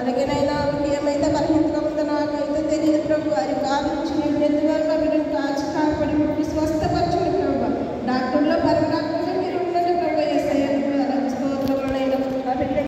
Dale q u nadie